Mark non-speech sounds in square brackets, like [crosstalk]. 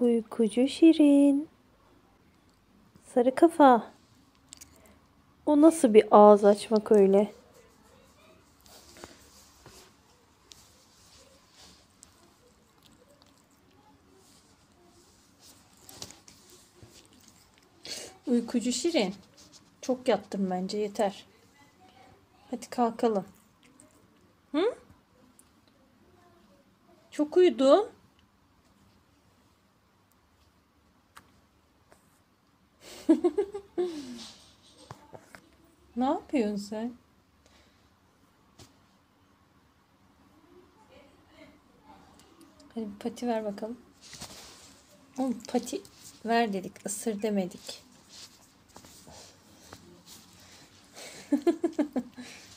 Uykucu Şirin. Sarı kafa. O nasıl bir ağız açmak öyle? Uykucu Şirin. Çok yattım bence yeter. Hadi kalkalım. Hı? Çok uyudun. Ne yapıyorsun sen? Hadi bir pati ver bakalım. Oğlum pati ver dedik, ısır demedik. [laughs]